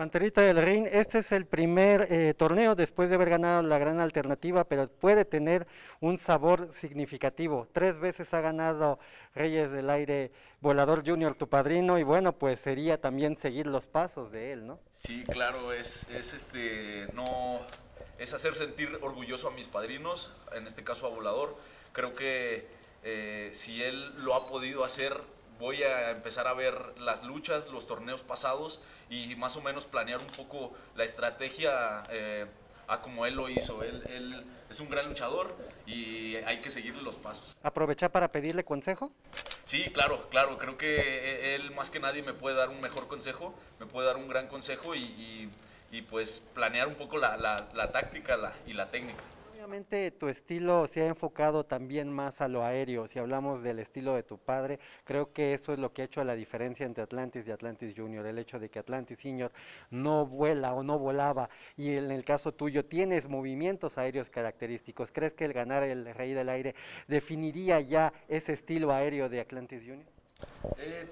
Panterita del Ring, este es el primer eh, torneo después de haber ganado la gran alternativa, pero puede tener un sabor significativo. Tres veces ha ganado Reyes del Aire Volador Junior, tu padrino, y bueno, pues sería también seguir los pasos de él, ¿no? Sí, claro, es, es este, no, es hacer sentir orgulloso a mis padrinos, en este caso a Volador. Creo que eh, si él lo ha podido hacer, voy a empezar a ver las luchas, los torneos pasados y más o menos planear un poco la estrategia eh, a como él lo hizo. Él, él, es un gran luchador y hay que seguirle los pasos. ¿Aprovechar para pedirle consejo? Sí, claro, claro. Creo que él más que nadie me puede dar un mejor consejo, me puede dar un gran consejo y, y, y pues planear un poco la, la, la táctica la, y la técnica. Obviamente tu estilo se ha enfocado también más a lo aéreo. Si hablamos del estilo de tu padre, creo que eso es lo que ha hecho la diferencia entre Atlantis y Atlantis Junior. El hecho de que Atlantis Senior no vuela o no volaba y en el caso tuyo tienes movimientos aéreos característicos. ¿Crees que el ganar el Rey del Aire definiría ya ese estilo aéreo de Atlantis Junior? Eh,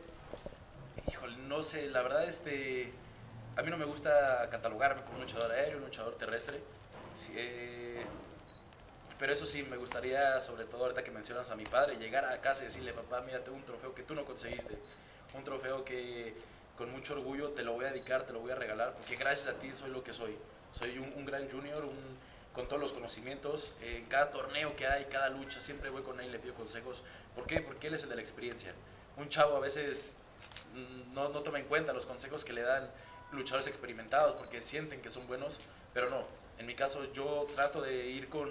híjole, no sé, la verdad este, a mí no me gusta catalogarme como un luchador aéreo, un luchador terrestre. Sí, eh, pero eso sí, me gustaría, sobre todo ahorita que mencionas a mi padre, llegar a casa y decirle, papá, mira, tengo un trofeo que tú no conseguiste. Un trofeo que con mucho orgullo te lo voy a dedicar, te lo voy a regalar, porque gracias a ti soy lo que soy. Soy un, gran junior, un, con todos los conocimientos. En cada torneo que hay, cada lucha, siempre voy con él y le pido consejos. ¿Por qué? Porque él es el de la experiencia. Un chavo a veces mm, no, no toma en cuenta los consejos que le dan luchadores experimentados porque sienten que son buenos, pero no. En mi caso yo trato de ir con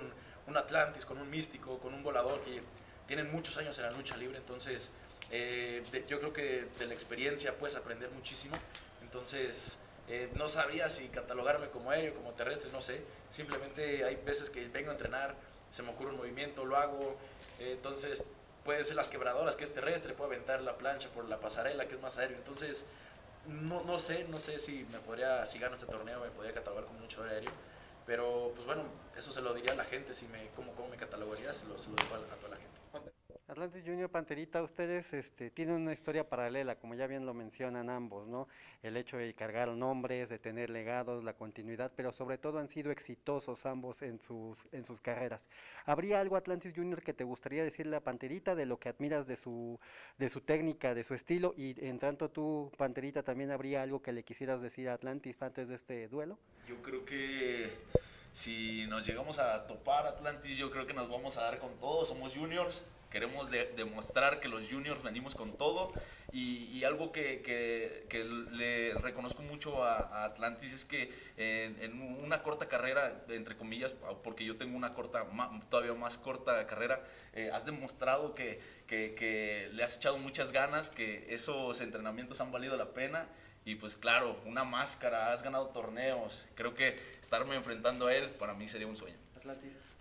un Atlantis, con un místico, con un volador que tienen muchos años en la lucha libre, entonces eh, yo creo que de la experiencia puedes aprender muchísimo, entonces eh, no sabría si catalogarme como aéreo, como terrestre, no sé, simplemente hay veces que vengo a entrenar, se me ocurre un movimiento, lo hago, eh, entonces puede ser las quebradoras, que es terrestre, puedo aventar la plancha por la pasarela, que es más aéreo, entonces no, no sé, no sé si me podría, si gano este torneo, me podría catalogar como un luchador aéreo, pero, pues bueno, eso se lo diría a la gente, si me, cómo, cómo me catalogaría, se lo, se lo digo a, a toda la gente. Atlantis Junior Panterita, ustedes este, tienen una historia paralela, como ya bien lo mencionan ambos, ¿no? El hecho de cargar nombres, de tener legados, la continuidad, pero sobre todo han sido exitosos ambos en sus, en sus carreras. ¿Habría algo Atlantis Junior que te gustaría decirle a Panterita de lo que admiras de su, de su técnica, de su estilo? Y en tanto tú, Panterita, también habría algo que le quisieras decir a Atlantis antes de este duelo? Yo creo que si nos llegamos a topar Atlantis, yo creo que nos vamos a dar con todo, somos juniors, queremos de, demostrar que los juniors venimos con todo. Y, algo que, que, que, le reconozco mucho a, a Atlantis es que en, una corta carrera, entre comillas, porque yo tengo una corta, todavía más corta carrera, eh, has demostrado que, que le has echado muchas ganas, que esos entrenamientos han valido la pena y pues claro, una máscara, has ganado torneos. Creo que estarme enfrentando a él para mí sería un sueño.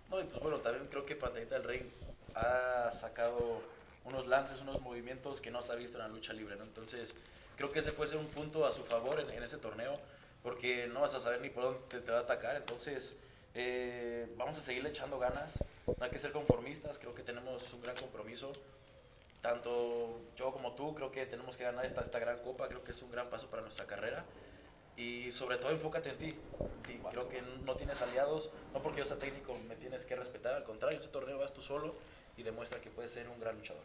No, y pues bueno, también creo que Pantanita del Rey ha sacado unos lances, unos movimientos que no se ha visto en la lucha libre, ¿no? Entonces, creo que ese puede ser un punto a su favor en, en ese torneo, porque no vas a saber ni por dónde te, te va a atacar. Entonces, eh, vamos a seguirle echando ganas, no hay que ser conformistas, creo que tenemos un gran compromiso tanto yo como tú creo que tenemos que ganar esta, esta gran copa, creo que es un gran paso para nuestra carrera y sobre todo enfócate en ti. Creo que no tienes aliados, no porque yo sea técnico me tienes que respetar, al contrario, en este torneo vas tú solo y demuestra que puedes ser un gran luchador.